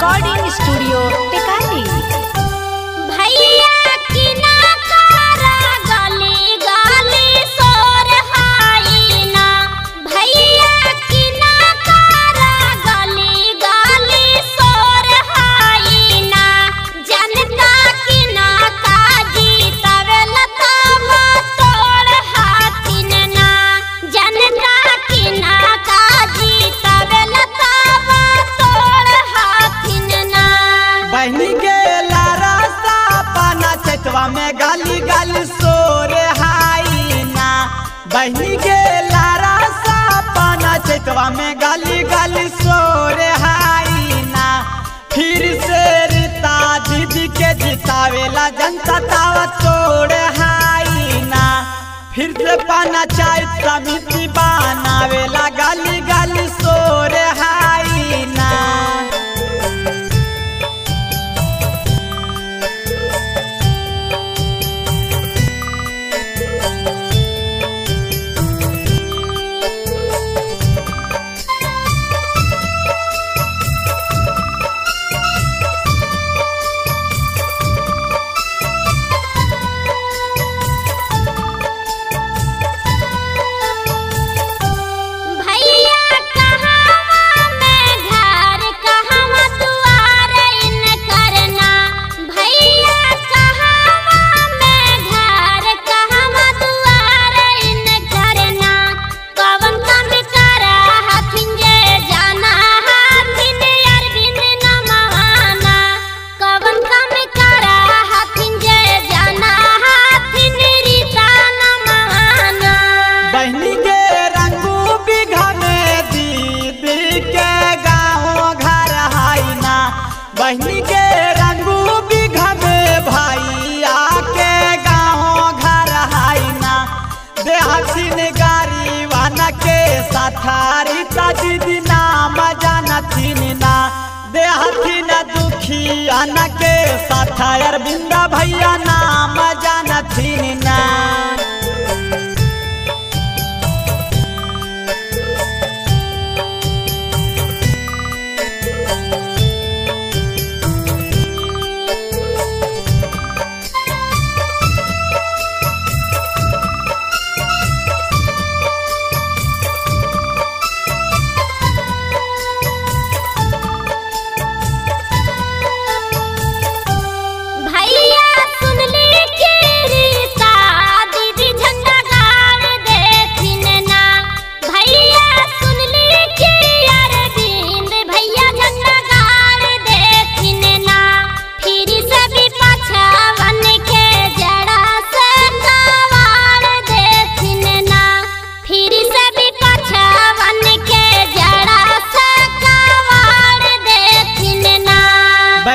recording studio. बहनी के Lara सपना चैतवा में गाली गाली सोरे हाईना फिर से रीता दीदी के जितावेला जनता तावा तोड़े हाईना फिर से पाना चाहे समिति बनावेला गाली दे हथी दुखी आना के साथ अरविंदा भैया नाम जान थी ना।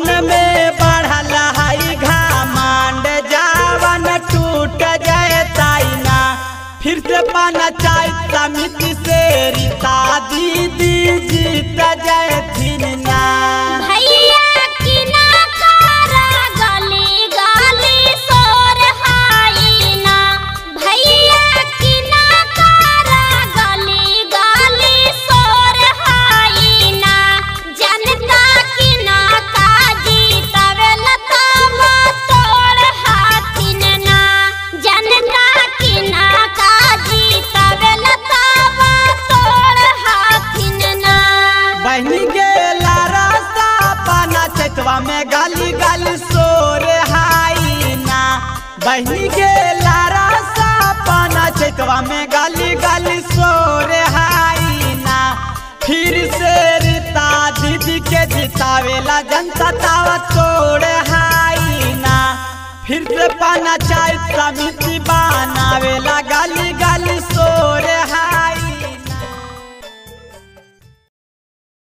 मन में बढ़ल हई घमांड जावन टूट जाए ताइना। फिर से पाना चाहे समिति से, रीता दीदी जीत जाए बहनी के लारा सपना चेतवा में गाली गाली सोरे हाईना। फिर से रीता दीदी के जितावेला जनता तावा तोड़े हाईना। फिर से पाना चाहे समिति बनावेला गाली गाली